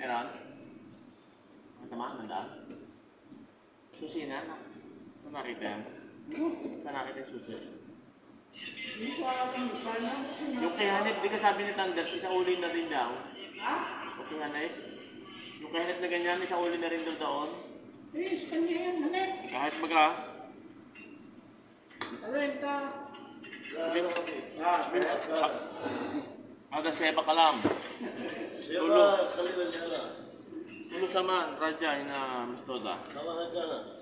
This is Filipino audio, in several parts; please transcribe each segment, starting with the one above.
Meron? Masama, nandaan? Susi na? Saan nakita yan? Saan nakita yung susi? Yung kay Hanep, di ka sabi ni Tandas, isa uli na rin daw. Ha? O kay Hanep? Yung kay Hanep na ganyan, isa uli na rin daw doon. Eh, sa kanya yan, hanep. Kahit baga, Renta. Ah, aga seba ka lang. Siya ba kaliban niya na? Tulo saman, radya, ina mustoda. Sama na ka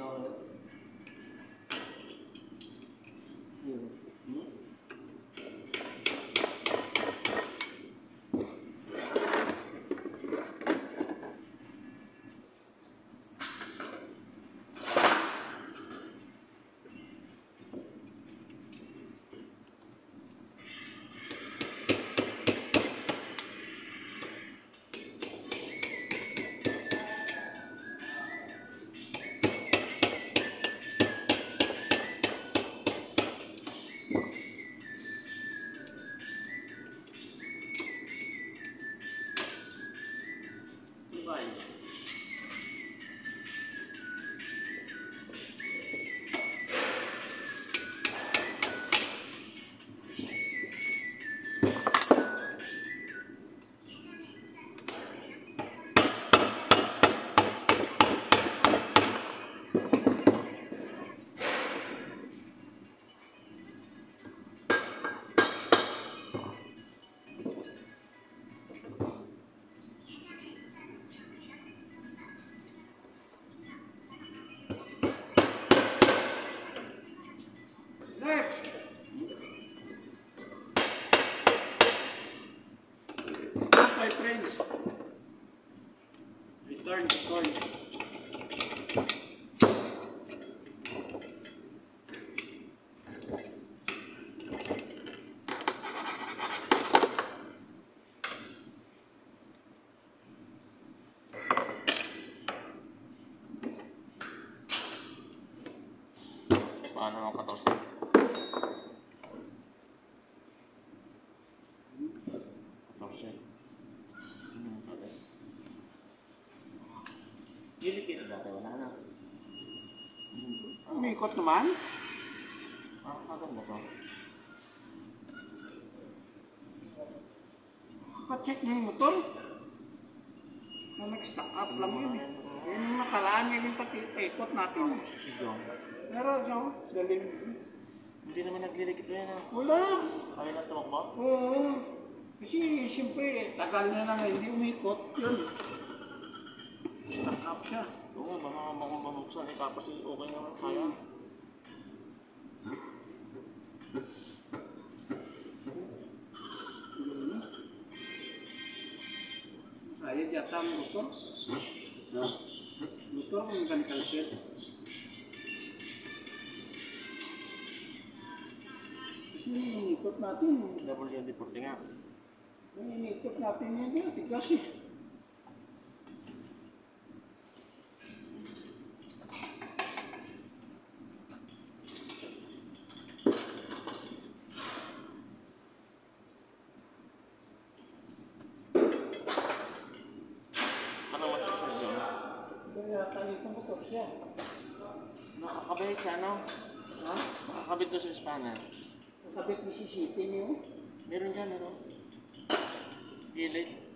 know Return, return. Paano ang 14? Umikot naman. Ah, maganda to. Pa-check niyo yung motor. Na nag-stock up lang yun eh. Yung nakaraan yun yung pati ikot natin. John. Meron siya, galing. Hindi naman naglilikit yan ah. Wala. Kaya lang tumakbo. Oo. Kasi siyempre, tagal niya lang hindi umikot. Yun. Stock up siya. Oo baka makumamuksan eh. Tapos eh, okay naman sayang. Saya yata ang motor. Motor kung mechanical set. Kasi yung ikot natin, WD-40 nga. yung inikot natin yan yan, tigas eh. Ano mas si John? Ito yata yung motor siya. Nakakabit sa ano? Ha? Nakakabit doon sa spanner. Nakabit ni si City niyo. Meron dyan, meron. Gilid.